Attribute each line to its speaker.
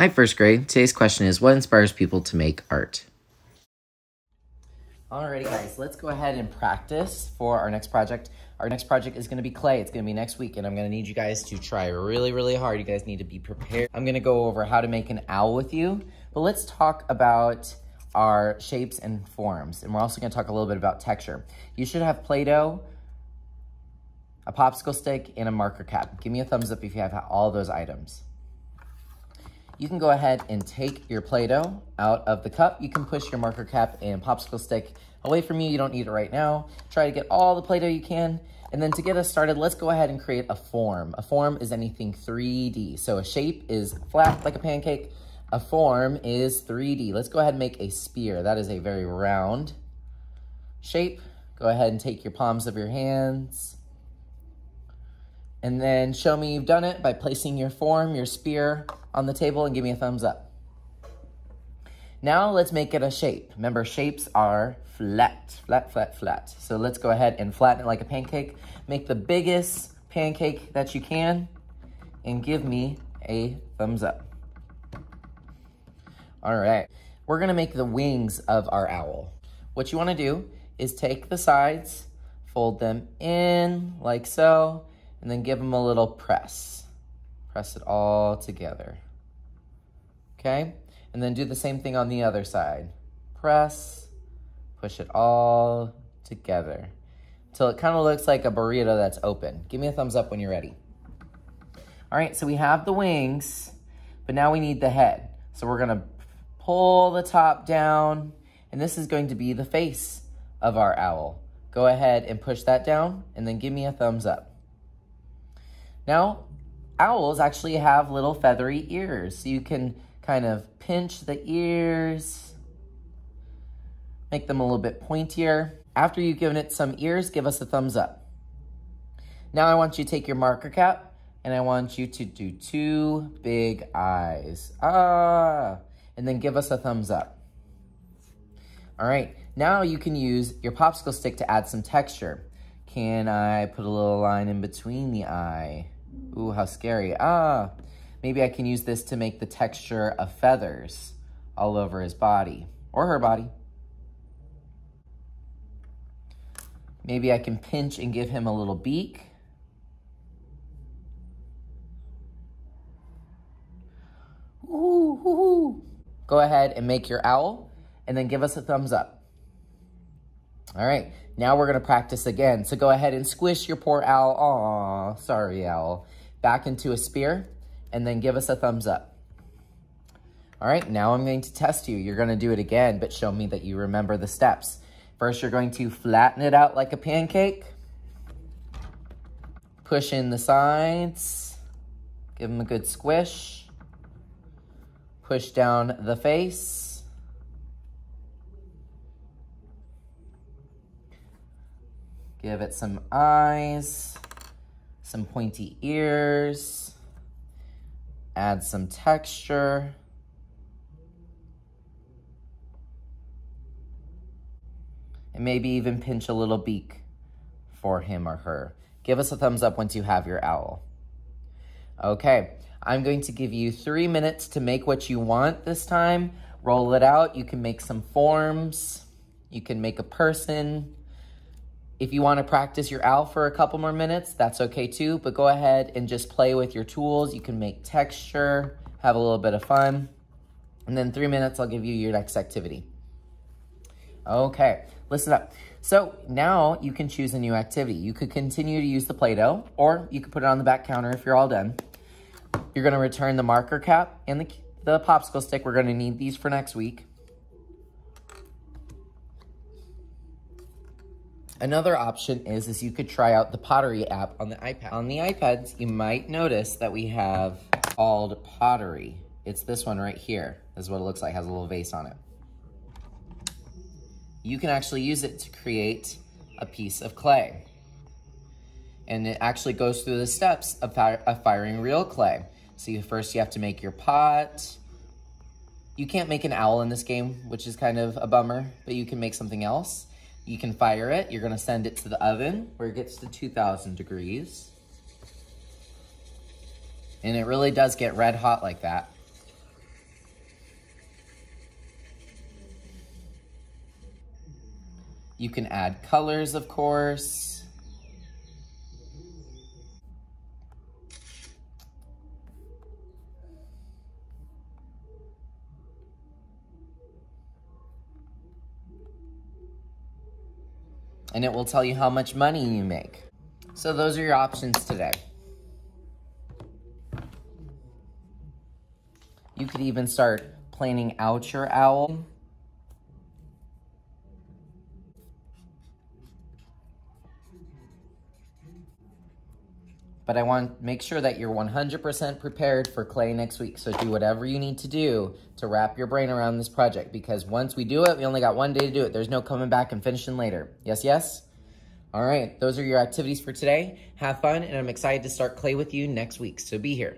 Speaker 1: Hi, first grade. Today's question is What inspires people to make art? Alrighty, guys, let's go ahead and practice for our next project. Our next project is going to be clay. It's going to be next week, and I'm going to need you guys to try really, really hard. You guys need to be prepared. I'm going to go over how to make an owl with you, but let's talk about our shapes and forms, and we're also going to talk a little bit about texture. You should have Play-Doh, a popsicle stick, and a marker cap. Give me a thumbs up if you have all those items you can go ahead and take your Play-Doh out of the cup. You can push your marker cap and popsicle stick away from you. You don't need it right now. Try to get all the Play-Doh you can. And then to get us started, let's go ahead and create a form. A form is anything 3D. So a shape is flat like a pancake. A form is 3D. Let's go ahead and make a sphere. That is a very round shape. Go ahead and take your palms of your hands. And then show me you've done it by placing your form, your sphere, on the table and give me a thumbs up. Now let's make it a shape. Remember, shapes are flat, flat, flat, flat. So let's go ahead and flatten it like a pancake. Make the biggest pancake that you can and give me a thumbs up. All right, we're gonna make the wings of our owl. What you wanna do is take the sides, fold them in like so, and then give them a little press. Press it all together. Okay? And then do the same thing on the other side. Press, push it all together until it kind of looks like a burrito that's open. Give me a thumbs up when you're ready. All right, so we have the wings, but now we need the head. So we're gonna pull the top down, and this is going to be the face of our owl. Go ahead and push that down, and then give me a thumbs up. Now, owls actually have little feathery ears. So you can kind of pinch the ears, make them a little bit pointier. After you've given it some ears, give us a thumbs up. Now I want you to take your marker cap and I want you to do two big eyes. Ah, and then give us a thumbs up. All right, now you can use your popsicle stick to add some texture. Can I put a little line in between the eye? Ooh, how scary. Ah, maybe I can use this to make the texture of feathers all over his body or her body. Maybe I can pinch and give him a little beak. Ooh. Go ahead and make your owl and then give us a thumbs up. All right, now we're gonna practice again. So go ahead and squish your poor owl. Aw, sorry, owl back into a sphere, and then give us a thumbs up. All right, now I'm going to test you. You're gonna do it again, but show me that you remember the steps. First, you're going to flatten it out like a pancake. Push in the sides. Give them a good squish. Push down the face. Give it some eyes some pointy ears, add some texture. And maybe even pinch a little beak for him or her. Give us a thumbs up once you have your owl. Okay, I'm going to give you three minutes to make what you want this time. Roll it out. You can make some forms. You can make a person. If you want to practice your owl for a couple more minutes, that's okay too, but go ahead and just play with your tools. You can make texture, have a little bit of fun. And then three minutes, I'll give you your next activity. Okay, listen up. So now you can choose a new activity. You could continue to use the Play-Doh, or you could put it on the back counter if you're all done. You're gonna return the marker cap and the, the popsicle stick. We're gonna need these for next week. Another option is, is you could try out the Pottery app on the iPad. On the iPads, you might notice that we have called Pottery. It's this one right here. This is what it looks like, it has a little vase on it. You can actually use it to create a piece of clay. And it actually goes through the steps of, fire, of firing real clay. So you, first you have to make your pot. You can't make an owl in this game, which is kind of a bummer, but you can make something else. You can fire it. You're gonna send it to the oven where it gets to 2000 degrees. And it really does get red hot like that. You can add colors, of course. And it will tell you how much money you make. So those are your options today. You could even start planning out your owl. But I want to make sure that you're 100% prepared for clay next week. So do whatever you need to do to wrap your brain around this project. Because once we do it, we only got one day to do it. There's no coming back and finishing later. Yes, yes? All right, those are your activities for today. Have fun, and I'm excited to start clay with you next week. So be here.